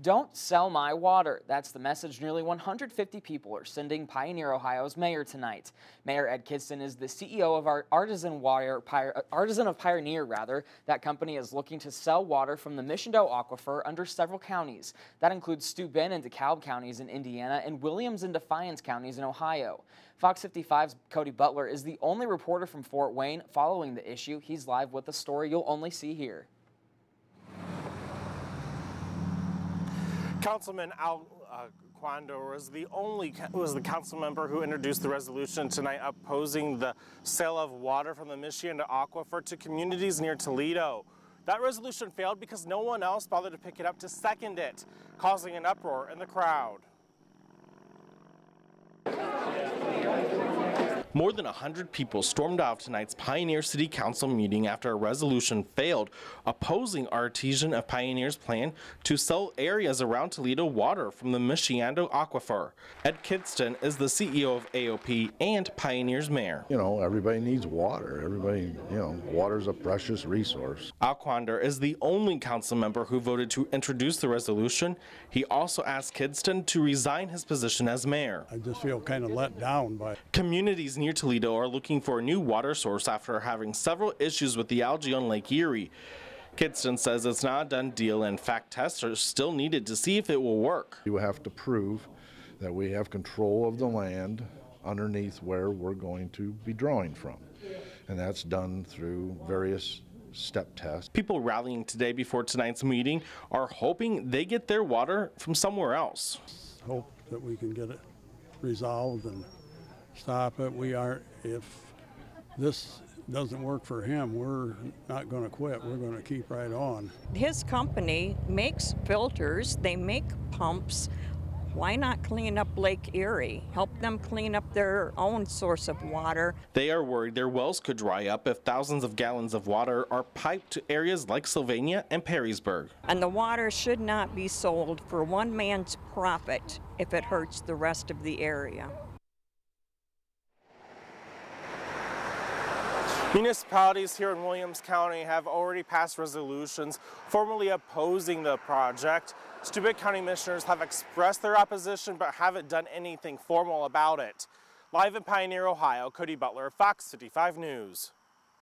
Don't sell my water. That's the message nearly 150 people are sending Pioneer, Ohio's mayor tonight. Mayor Ed Kidston is the CEO of our Artesian Water, Artesian of Pioneer, rather. That company is looking to sell water from the Michindoh Aquifer under several counties. That includes Steuben and DeKalb counties in Indiana and Williams and Defiance counties in Ohio. Fox 55's Cody Butler is the only reporter from Fort Wayne following the issue. He's live with a story you'll only see here. Councilman Al uh, Quando was the only was the council member who introduced the resolution tonight opposing the sale of water from the Michindoh Aquifer to communities near Toledo. That resolution failed because no one else bothered to pick it up to second it, causing an uproar in the crowd. More than 100 people stormed out of tonight's Pioneer City Council meeting after a resolution failed opposing Artesian of Pioneer's plan to sell areas around Toledo water from the Michindoh Aquifer. Ed Kidston is the CEO of AOP and Pioneer's mayor. You know, everybody needs water. Everybody, you know, water's a precious resource. Alquander is the only council member who voted to introduce the resolution. He also asked Kidston to resign his position as mayor. I just feel kind of let down by communities near Toledo are looking for a new water source after having several issues with the algae on Lake Erie. Kidston says it's not a done deal and fact tests are still needed to see if it will work. You have to prove that we have control of the land underneath where we're going to be drawing from. And that's done through various step tests. People rallying today before tonight's meeting are hoping they get their water from somewhere else. Hope that we can get it resolved and stop it. We aren't, if this doesn't work for him, we're not going to quit. We're going to keep right on. His company makes filters, they make pumps. Why not clean up Lake Erie? Help them clean up their own source of water. They are worried their wells could dry up if thousands of gallons of water are piped to areas like Sylvania and Perrysburg. And the water should not be sold for one man's profit if it hurts the rest of the area. Municipalities here in Williams County have already passed resolutions formally opposing the project. Steuben County Commissioners have expressed their opposition but haven't done anything formal about it. Live in Pioneer, Ohio, Cody Butler, Fox 55 News.